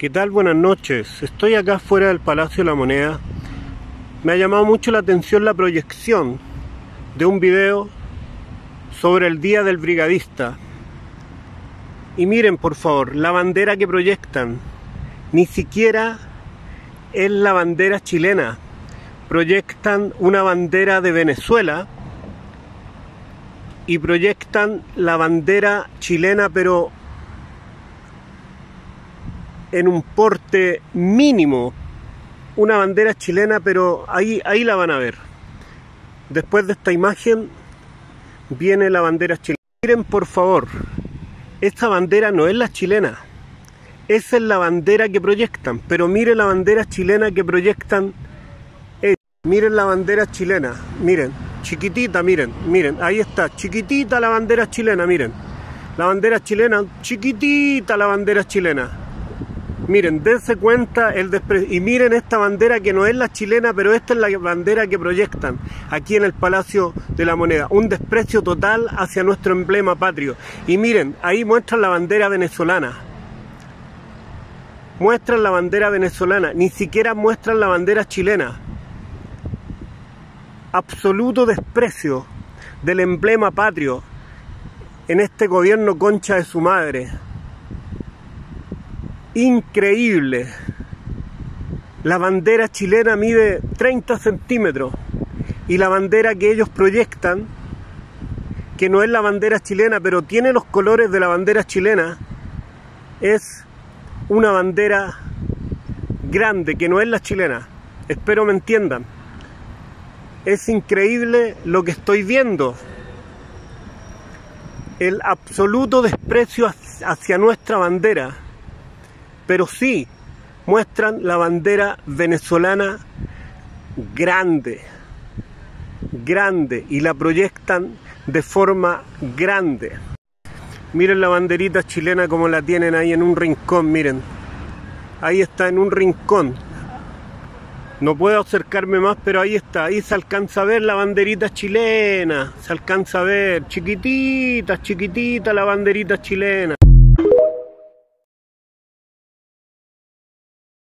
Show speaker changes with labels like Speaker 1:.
Speaker 1: ¿Qué tal? Buenas noches. Estoy acá fuera del Palacio de la Moneda. Me ha llamado mucho la atención la proyección de un video sobre el Día del Brigadista. Y miren, por favor, la bandera que proyectan. Ni siquiera es la bandera chilena. Proyectan una bandera de Venezuela y proyectan la bandera chilena, pero en un porte mínimo una bandera chilena, pero ahí, ahí la van a ver. Después de esta imagen viene la bandera chilena. Miren por favor, esta bandera no es la chilena. Esa es la bandera que proyectan, pero miren la bandera chilena que proyectan. Miren la bandera chilena, miren, chiquitita, miren, miren, ahí está, chiquitita la bandera chilena, miren. La bandera chilena, chiquitita la bandera chilena. Miren, dense cuenta el desprecio. Y miren esta bandera que no es la chilena, pero esta es la bandera que proyectan aquí en el Palacio de la Moneda. Un desprecio total hacia nuestro emblema patrio. Y miren, ahí muestran la bandera venezolana. Muestran la bandera venezolana, ni siquiera muestran la bandera chilena. Absoluto desprecio del emblema patrio en este gobierno concha de su madre increíble. La bandera chilena mide 30 centímetros y la bandera que ellos proyectan, que no es la bandera chilena, pero tiene los colores de la bandera chilena, es una bandera grande, que no es la chilena. Espero me entiendan. Es increíble lo que estoy viendo. El absoluto desprecio hacia nuestra bandera pero sí muestran la bandera venezolana grande, grande, y la proyectan de forma grande. Miren la banderita chilena como la tienen ahí en un rincón, miren. Ahí está en un rincón. No puedo acercarme más, pero ahí está, ahí se alcanza a ver la banderita chilena, se alcanza a ver, chiquitita, chiquitita la banderita chilena.